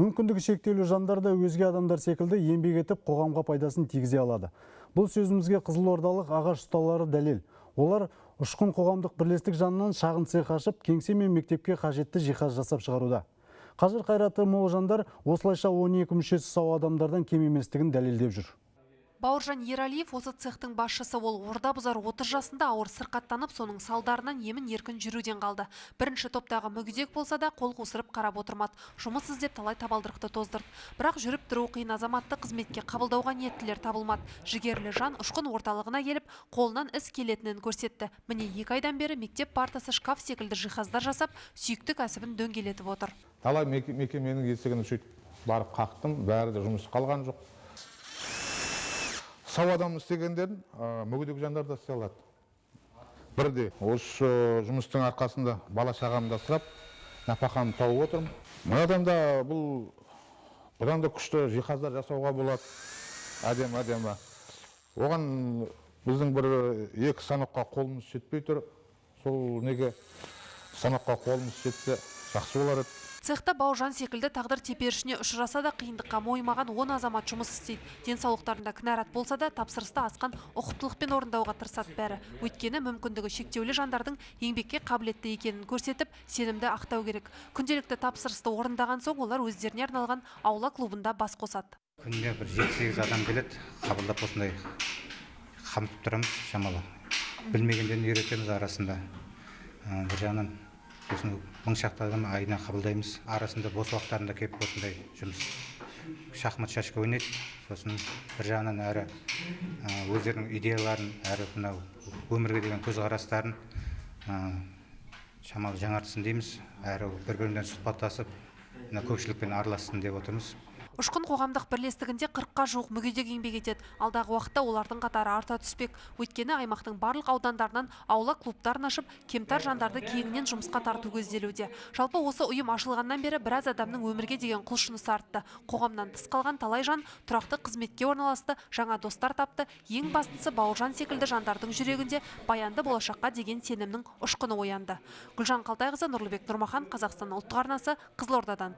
мүмкіндігі шектеулі жандар да өзге адамдар секілді еңбек етіп қоғамға пайдасын тигізе алады. Бұл сөзімізге қызылордалық ағаш ұсталары дәлел. Олар ұшқын қоғамдық бірлестік жанынан шағын цех ашып кеңсе мен мектепке қажетті жиһаз жасап шығаруда. Қажыр қайраты мол жандар осылайша 12 мүшесі сау адамдардан кем еместігін дәлелдеп жүр. Бауыржан Ералиев осы цехтың басшысы ол орда бұзар 30 жасында ауыр сырқаттанып, соның салдарынан емін еркін жүруден қалды. Бірінші топтағы мүгедек болса да қол қусырып қарап отырмады. Жұмыс іздеп талай табалдырықты тоздырды. Бірақ жүріп тұру қиын азаматты қызметке қабылдауға ниеттілер табылмады. Жігерлі жан ұшқын орталығына келіп, қолынан іс келетінін көрсетті. Міне екі айдан бері мектеп партасы шкаф секілді жиһаздар жасап, сүйікті кәсібін дөңгелетіп отыр. талай меке- мекеменің есігін сөйтіп барып қақтым бәрі де жұмыс қалған жоқ сау адам істегендерін мүгедек жандар да істей алады. Бірде осы жұмыстың арқасында бала шағамды асырап нәпақамды тауып отырмын. Мынадан да бұл бұдан да күшті жиһаздар жасауға болады. Әдемі әдемі. Оған біздің бір екі станокқа қолымыз жетпей тұр. Сол неге станокқа қолымыз жетсе жақсы болар еді. Цехта Бауыржан секілді тағдыр теперішіне ұшыраса да қиындыққа мойымаған 10 азамат жұмыс істейді. Денсаулықтарында кінәрат болса да тапсырысты асқан ұқыптылықпен орындауға тырысады бәрі. Өйткені мүмкіндігі шектеулі жандардың еңбекке қабілетті екенін көрсетіп, сенімді ақтау керек. Күнделікті тапсырысты орындаған соң олар өздеріне арналған аула клубында бас қосады. күніне бір жеті сегіз адам келеді қабылдап осындай қамтып тұрамыз шамалы білмегендерін үйретеміз арасында бір жағынан сосын мың шақты адам айына қабылдаймыз. Арасында бос уақыттарында келіп осындай жұмыс. Шахмат шашка ойнайды. Сосын бір жағынан әрі өздерінің идеяларын әрі мынау өмірге деген көзқарастарын шамалы жаңартсын дейміз. Әрі бір бірімен сұхбаттасып мына көпшілікпен аралассын деп отырмыз. Ұшқын қоғамдық бірлестігінде 40-қа жуық мүгедек еңбек етеді. Алдағы уақытта олардың қатары арта түспек. Өйткені аймақтың барлық аудандарынан аула клубтарын ашып, кемтар жандарды кеңінен жұмысқа тарту көзделуде. Жалпы осы ұйым ашылғаннан бері біраз адамның өмірге деген құлшынысы артты. Қоғамнан тыс қалған талай жан тұрақты қызметке орналасты, жаңа достар тапты. Ең бастысы Бауыржан секілді жандардың жүрегінде баянды болашаққа деген сенімнің ұшқыны оянды. Гүлжан Қалтайқызы, Нұрлыбек Нұрмахан, Қазақстан ұлттық арнасы, Қызылордадан.